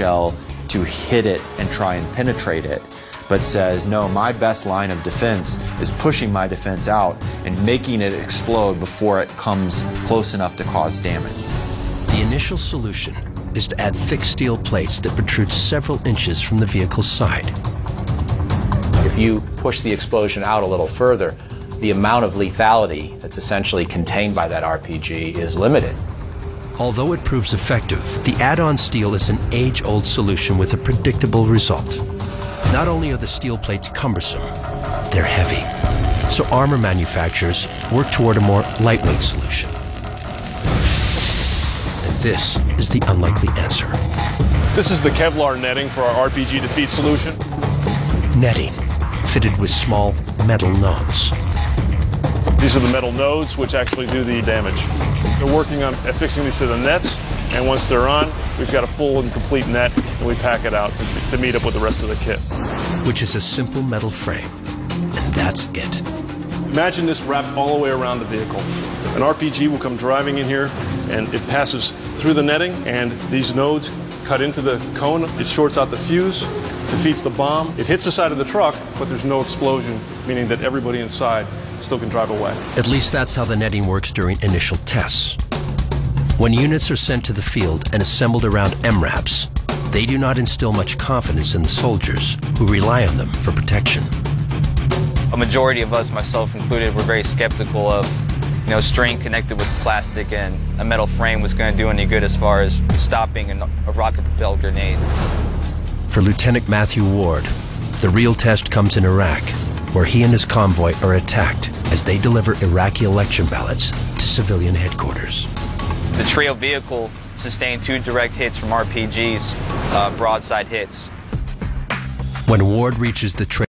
shell to hit it and try and penetrate it, but says, no, my best line of defense is pushing my defense out and making it explode before it comes close enough to cause damage. The initial solution is to add thick steel plates that protrude several inches from the vehicle's side. If you push the explosion out a little further, the amount of lethality that's essentially contained by that RPG is limited. Although it proves effective, the add-on steel is an age-old solution with a predictable result. Not only are the steel plates cumbersome, they're heavy. So armor manufacturers work toward a more lightweight solution. And this is the unlikely answer. This is the Kevlar netting for our RPG defeat solution. Netting, fitted with small metal nodes. These are the metal nodes which actually do the damage. They're working on affixing these to the nets, and once they're on, we've got a full and complete net, and we pack it out to, to meet up with the rest of the kit. Which is a simple metal frame, and that's it. Imagine this wrapped all the way around the vehicle. An RPG will come driving in here, and it passes through the netting, and these nodes cut into the cone. It shorts out the fuse, defeats the bomb. It hits the side of the truck, but there's no explosion, meaning that everybody inside still can drive away. At least that's how the netting works during initial tests. When units are sent to the field and assembled around MRAPs, they do not instill much confidence in the soldiers who rely on them for protection. A majority of us, myself included, were very skeptical of you know, string connected with plastic and a metal frame was going to do any good as far as stopping a rocket-propelled grenade. For Lieutenant Matthew Ward, the real test comes in Iraq, where he and his convoy are attacked as they deliver Iraqi election ballots to civilian headquarters. The trail vehicle sustained two direct hits from RPGs, uh, broadside hits. When Ward reaches the trail,